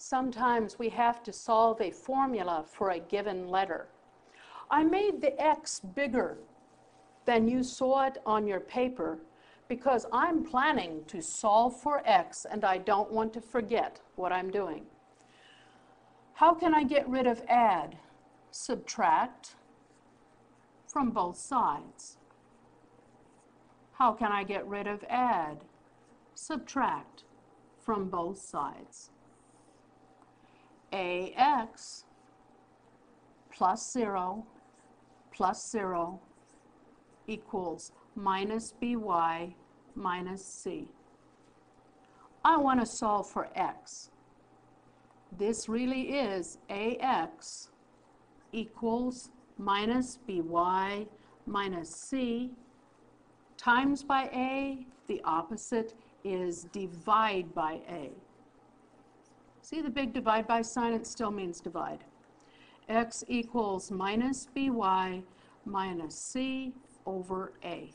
sometimes we have to solve a formula for a given letter. I made the x bigger than you saw it on your paper because I'm planning to solve for x and I don't want to forget what I'm doing. How can I get rid of add? Subtract from both sides. How can I get rid of add? Subtract from both sides. AX plus 0 plus 0 equals minus BY minus C. I want to solve for x. This really is AX equals minus BY minus C times by A. The opposite is divide by A. See the big divide by sign? It still means divide. x equals minus by minus c over a.